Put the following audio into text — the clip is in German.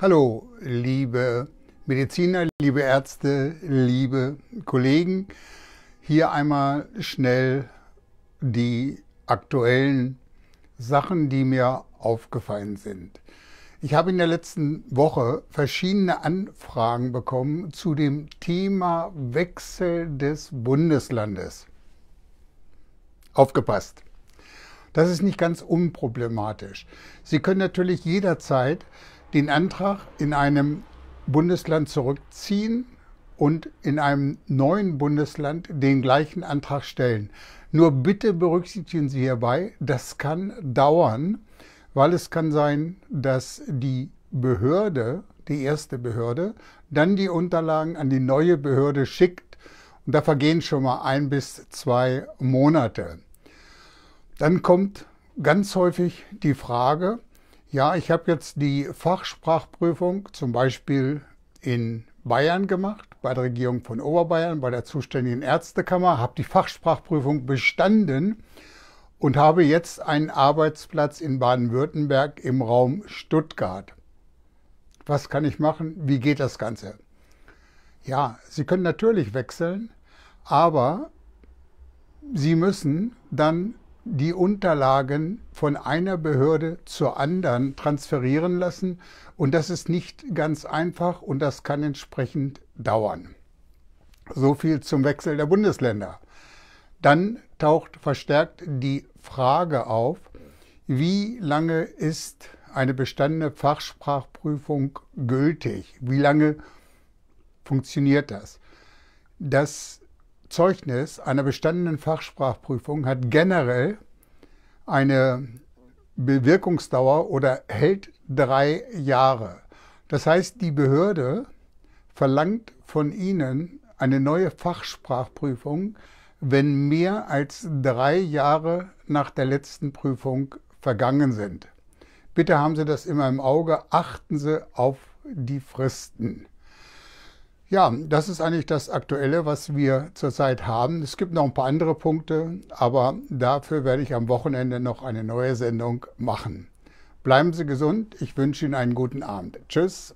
Hallo, liebe Mediziner, liebe Ärzte, liebe Kollegen. Hier einmal schnell die aktuellen Sachen, die mir aufgefallen sind. Ich habe in der letzten Woche verschiedene Anfragen bekommen zu dem Thema Wechsel des Bundeslandes. Aufgepasst! Das ist nicht ganz unproblematisch. Sie können natürlich jederzeit den Antrag in einem Bundesland zurückziehen und in einem neuen Bundesland den gleichen Antrag stellen. Nur bitte berücksichtigen Sie hierbei, das kann dauern, weil es kann sein, dass die Behörde, die erste Behörde, dann die Unterlagen an die neue Behörde schickt und da vergehen schon mal ein bis zwei Monate. Dann kommt ganz häufig die Frage, ja, ich habe jetzt die Fachsprachprüfung zum Beispiel in Bayern gemacht, bei der Regierung von Oberbayern, bei der zuständigen Ärztekammer, habe die Fachsprachprüfung bestanden und habe jetzt einen Arbeitsplatz in Baden-Württemberg im Raum Stuttgart. Was kann ich machen? Wie geht das Ganze? Ja, Sie können natürlich wechseln, aber Sie müssen dann die Unterlagen von einer Behörde zur anderen transferieren lassen. Und das ist nicht ganz einfach und das kann entsprechend dauern. So viel zum Wechsel der Bundesländer. Dann taucht verstärkt die Frage auf, wie lange ist eine bestandene Fachsprachprüfung gültig? Wie lange funktioniert das? Das Zeugnis einer bestandenen Fachsprachprüfung hat generell eine Bewirkungsdauer oder hält drei Jahre. Das heißt, die Behörde verlangt von Ihnen eine neue Fachsprachprüfung, wenn mehr als drei Jahre nach der letzten Prüfung vergangen sind. Bitte haben Sie das immer im Auge, achten Sie auf die Fristen. Ja, das ist eigentlich das Aktuelle, was wir zurzeit haben. Es gibt noch ein paar andere Punkte, aber dafür werde ich am Wochenende noch eine neue Sendung machen. Bleiben Sie gesund. Ich wünsche Ihnen einen guten Abend. Tschüss.